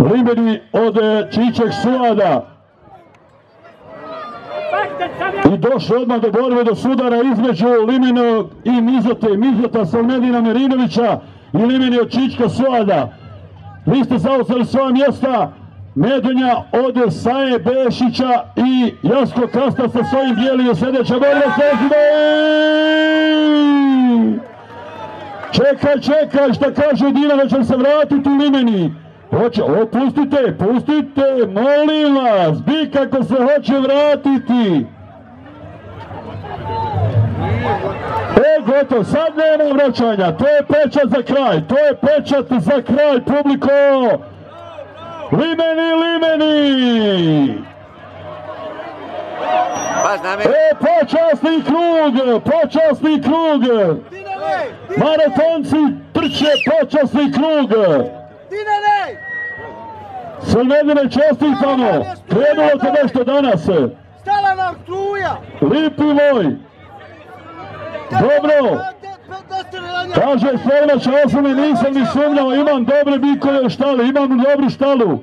Limeni od e, Čičeg Suada. I došlo odmah do borbe, do sudara između Limenog i Mizote. Mizota sa Medina Merinovića i Limeni od Čička Suada. Vi ste zauzeli svoja mjesta. Medunja od Saje Bešića i Jasko Kasta sa svojim bijelim sljedeća borba Čekaj, čekaj, šta kaže Dina da će se vratiti u Limeni. Hoće, o, pustite, pustite, molim vas, bi kako se hoće vratiti. E, gotovo, sad nema vraćanja, to je pečat za kraj, to je pečat za kraj, publiko! Limeni, limeni! E, počasni krug, počasni krug! Maratonci trče počasni krug! Srmedine čestitamo, krenulo se nešto danas. Stala nam struja! Lipi moj, dobro, kaže Selma Časili, nisam ni sumnjao, imam dobre bikove u štali, imam dobru štalu.